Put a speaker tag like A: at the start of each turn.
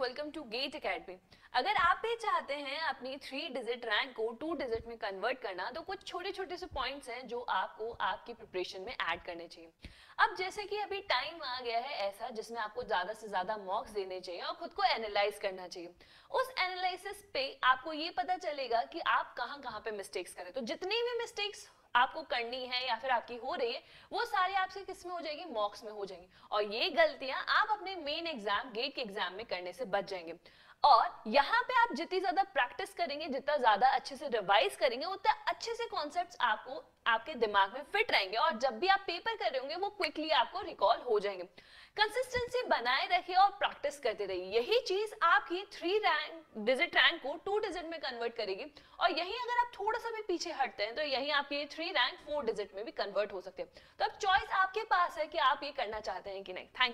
A: Welcome to get academy अगर आप भी चाहते हैं अपनी थ्री डिजिट रैंक को टू डिजिट में कन्वर्ट करना तो कुछ छोटे छोटे से पॉइंट्स हैं जो आपको आपकी प्रिपरेशन में ऐड करने चाहिए। अब जैसे कि अभी टाइम आ गया है ऐसा जिसमें आपको ज़्यादा से ज़्यादा मॉक्स देने चाहिए और खुद को एनालाइज करना चाहिए। उस एनालिसिस पे आपको ये पता चलेगा कि आप कहाँ कहाँ पे मिस्टेक्स करें। तो जितनी भी मिस्टेक्स आपको करनी है या फिर आपकी हो रही है, वो सारी आपसे किसमें हो जाएगी? मॉक्स में हो जाएँगी। और ये गलतियाँ आप अपने मेन एग्ज़ाम गेट के एग्ज़ाम में करने से बच जाएँगे। और यहाँ पे आप जितनी ज़्यादा प्रैक्टिस करेंगे, जितना ज़्यादा अच्छे से रिवाइज करेंगे, उतना अच्छे से कॉन्सेप्ट्स आपको, आपके दिमाग में फिट रहेंगे और जब भी आप पेपर कर रहे होंगे, वो क्विकली आपको रिकॉल हो जाएँगे। कंसिस्टेंसी बनाए रखिए और प्रैक्टिस करते रहिए। यही चीज़ आपकी थ्री रैंक डिजिट रैंक को टू डिजिट में कन्वर्ट करेगी। और यही अगर आप थोड़ा सा भी पीछे हटते हैं तो यही आपकी थ्री रैंक फोर डिजिट में भी कन्वर्ट हो सकते हैं। तो अब चॉइस आपके पास है कि आप ये करना चाहते हैं कि नहीं। थैंक